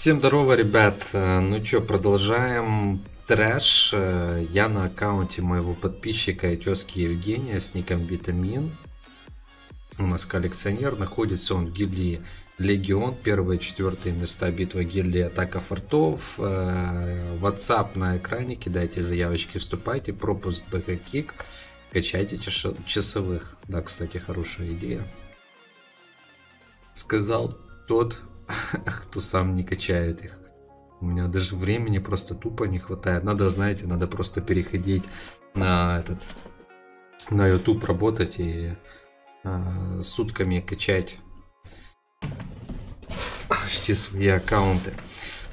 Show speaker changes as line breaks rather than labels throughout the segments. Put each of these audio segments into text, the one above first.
Всем здорово, ребят. Э, Ну чё, продолжаем трэш. Э, Я на аккаунте моего подписчика и Евгения с ником Витамин. У нас коллекционер. Находится он в гильдии Легион. Первые четвертые места битва гильдии Атака Фортов. Э, WhatsApp на экране. Кидайте заявочки, вступайте. Пропуск БК-кик. Качайте чаш- часовых. Да, кстати, хорошая идея. Сказал тот, кто сам не качает их. У меня даже времени просто тупо не хватает. Надо, знаете, надо просто переходить на этот на YouTube работать и а, сутками качать все свои аккаунты.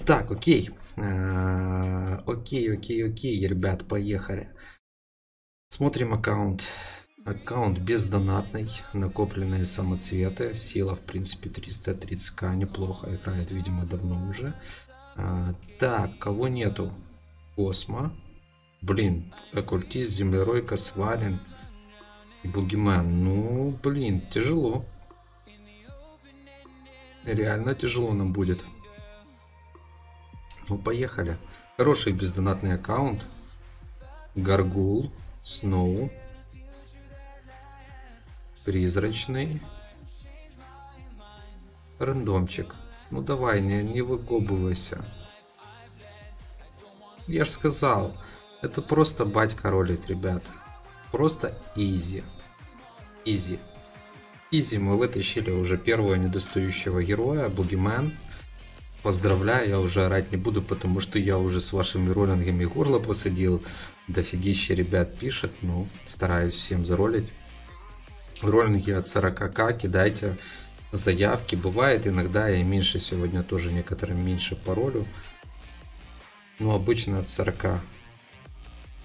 Так, окей. А, окей, окей, окей, ребят, поехали. Смотрим аккаунт. Аккаунт бездонатный, накопленные самоцветы, сила в принципе 330к, неплохо, играет видимо давно уже. А, так, кого нету? Космо. Блин, оккультист, землеройка, свален бугимен. Ну, блин, тяжело. Реально тяжело нам будет. Ну, поехали. Хороший бездонатный аккаунт. Гаргул, Сноу, Призрачный. Рандомчик. Ну давай, не, не выёбывайся. Я ж сказал, это просто батька роллит, ребят. Просто easy. Easy. Easy мы вытащили уже первого недостающего героя, Бугимен. Поздравляю, я уже орать не буду, потому что я уже с вашими роллингами горло посадил. Дофигища ребят пишет, ну, стараюсь всем заролить. Роллинги от 40к, кидайте заявки. Бывает иногда и меньше, сегодня тоже некоторым меньше паролю. Но обычно от 40.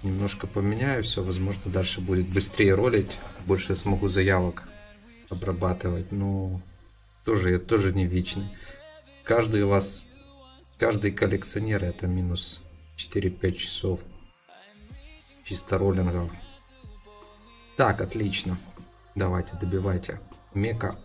Немножко поменяю все, возможно дальше будет быстрее ролить, больше смогу заявок обрабатывать, но тоже я тоже не вечный. Каждый у вас, каждый коллекционер это минус 4-5 часов чисто роллингов. Так, отлично. Давайте, добивайте. Мека.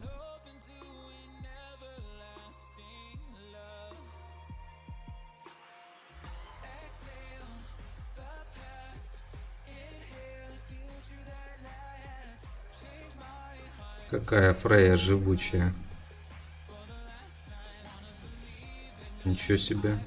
Какая Фрея живучая. Ничего себе.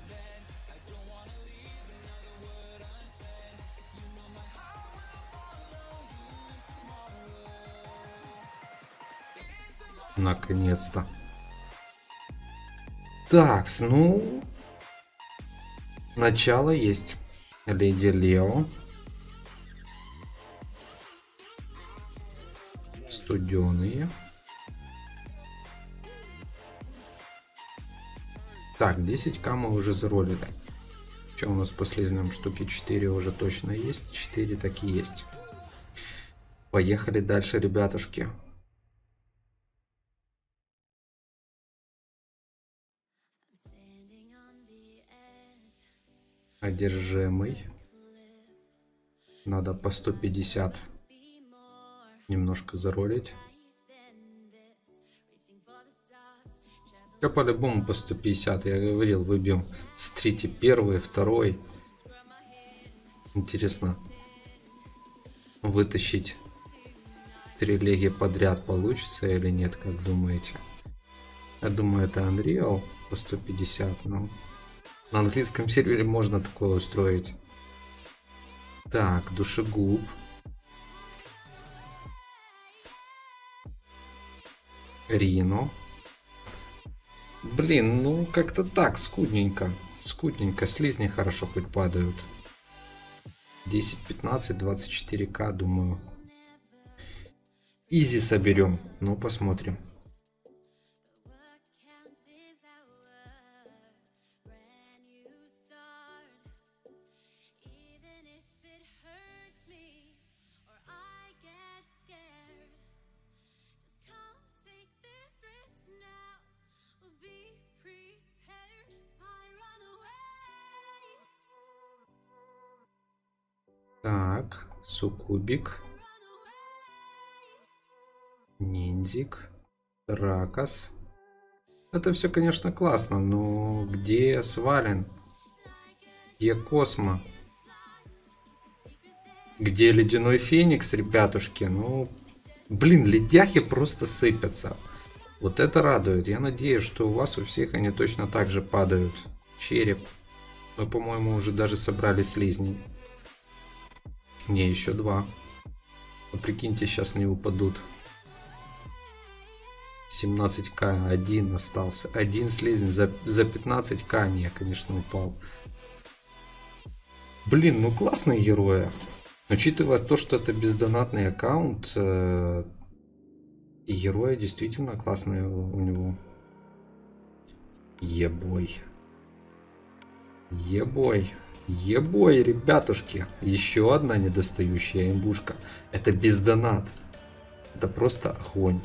Наконец-то. Так, ну... Начало есть. Леди Лео. Студеные. Так, 10к мы уже заролили. Что у нас по слизням штуки 4 уже точно есть. 4 так и есть. Поехали дальше, ребятушки. Одержимый. Надо по 150 немножко заролить. Я по-любому по 150, я говорил, выбьем стрите первый, второй. Интересно, вытащить три леги подряд получится или нет, как думаете? Я думаю, это Unreal по 150, но на английском сервере можно такое устроить. Так, душегуб. Рино. Блин, ну как-то так, скудненько. Скудненько. Слизни хорошо хоть падают. 10, 15, 24к, думаю. Изи соберем. Ну, посмотрим. Так, сукубик. Ниндзик. Ракас. Это все, конечно, классно, но где Свален? Где Космо? Где Ледяной Феникс, ребятушки? Ну, блин, ледяхи просто сыпятся. Вот это радует. Я надеюсь, что у вас у всех они точно так же падают. Череп. Мы, по-моему, уже даже собрали слизней. Не, еще два. Ну, прикиньте, сейчас не упадут. 17к, один остался. Один слизень за, за 15к не, конечно, упал. Блин, ну классные герои. Учитывая то, что это бездонатный аккаунт, э, герои действительно классные у него. Ебой. Ебой. Ебой, ребятушки. Еще одна недостающая имбушка. Это бездонат. Это просто огонь.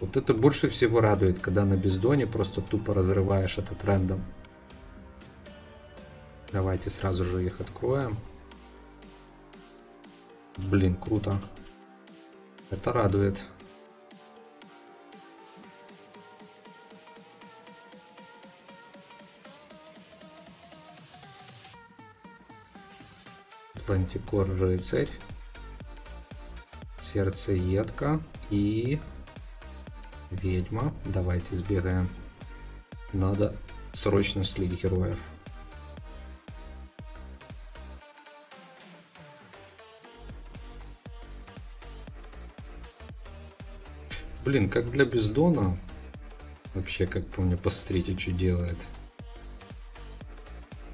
Вот это больше всего радует, когда на бездоне просто тупо разрываешь этот рендом. Давайте сразу же их откроем. Блин, круто. Это радует. Атлантикор рыцарь. Сердцеедка и ведьма. Давайте сбегаем. Надо срочно слить героев. Блин, как для бездона. Вообще, как по мне, посмотрите, что делает.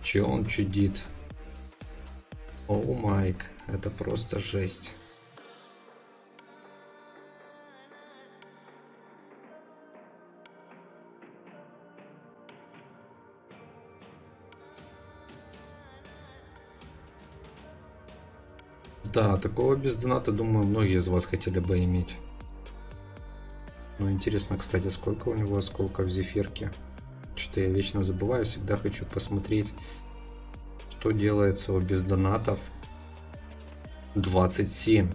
Че он чудит. О Майк, это просто жесть. Да, такого без доната, думаю, многие из вас хотели бы иметь. Ну, интересно, кстати, сколько у него осколков в зефирке. Что-то я вечно забываю, всегда хочу посмотреть, что делается у бездонатов. 27.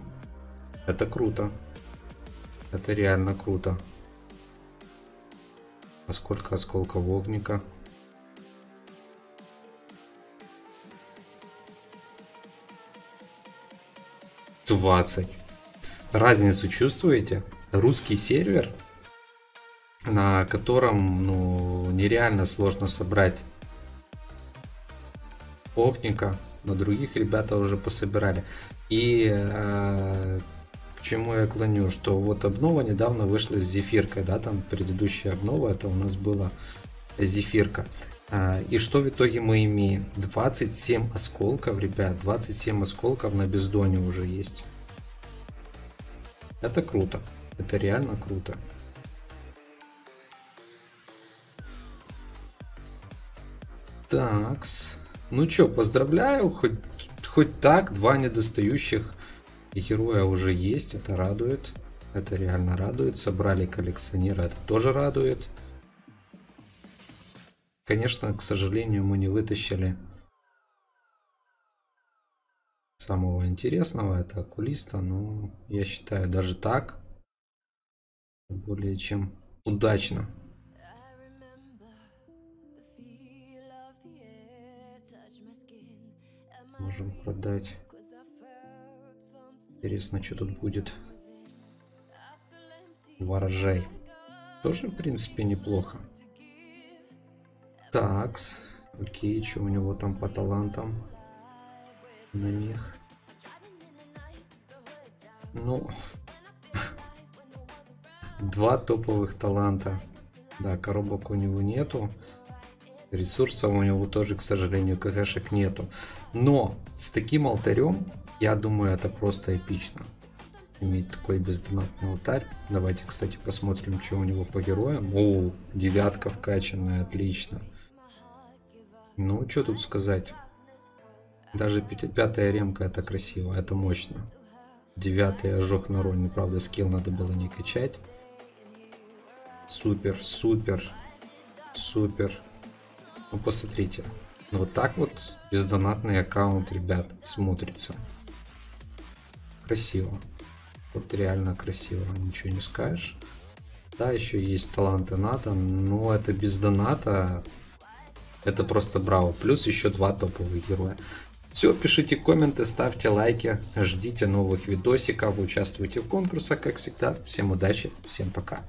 Это круто. Это реально круто. А сколько осколков огника? Двадцать. Разницу чувствуете? Русский сервер, на котором ну, нереально сложно собрать огника, на других ребята уже пособирали. И э, к чему я клоню, что вот обнова недавно вышла с зефиркой, да, там предыдущая обнова, это у нас была зефирка. А, и что в итоге мы имеем? 27 осколков, ребят, 27 осколков на бездоне уже есть. Это круто. Это реально круто. Такс. Ну чё, поздравляю, хоть, хоть так, два недостающих героя уже есть, это радует. Это реально радует. Собрали коллекционера, это тоже радует. Конечно, к сожалению, мы не вытащили самого интересного, это окулиста, но я считаю, даже так более чем удачно. Можем продать. Интересно, что тут будет. Ворожай. Тоже, в принципе, неплохо. Такс. Окей, что у него там по талантам? На них. Ну, два топовых таланта. Да, коробок у него нету. Ресурсов у него тоже, к сожалению, КГшек нету. Но с таким алтарем, я думаю, это просто эпично. Иметь такой бездонатный алтарь. Давайте, кстати, посмотрим, что у него по героям. О, девятка вкачанная, отлично. Ну, что тут сказать. Даже пятая ремка это красиво, это мощно. Девятый ожог на роне, правда, скилл надо было не качать. Супер, супер, супер. Ну, посмотрите. Вот так вот бездонатный аккаунт, ребят, смотрится. Красиво. Вот реально красиво, ничего не скажешь. Да, еще есть таланты НАТО, но это без доната. Это просто браво. Плюс еще два топовых героя. Все, пишите комменты, ставьте лайки, ждите новых видосиков, участвуйте в конкурсах, как всегда. Всем удачи, всем пока.